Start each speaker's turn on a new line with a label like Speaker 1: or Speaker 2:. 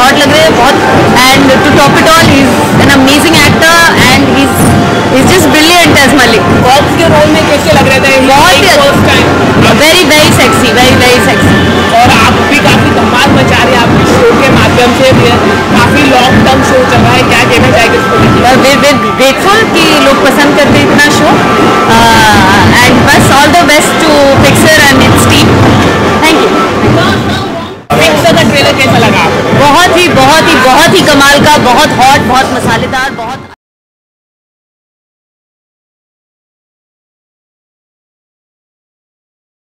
Speaker 1: hot लग रहे हैं बहुत and to top it all is an amazing actor and is is just brilliant as Malik
Speaker 2: cops के role में कैसे लग रहे थे
Speaker 1: बहुत very very sexy very very sexy
Speaker 2: और आप भी काफ़ी धमाल मचा रहे हैं आपके शो के माध्यम से भी काफ़ी लॉन्ग टर्म शो चल रहा है क्या कहना चाहेंगे
Speaker 1: ग्रेटफुल कि लोग पसंद करते हैं इतना शो बहुत ही कमाल का बहुत हॉट बहुत मसालेदार बहुत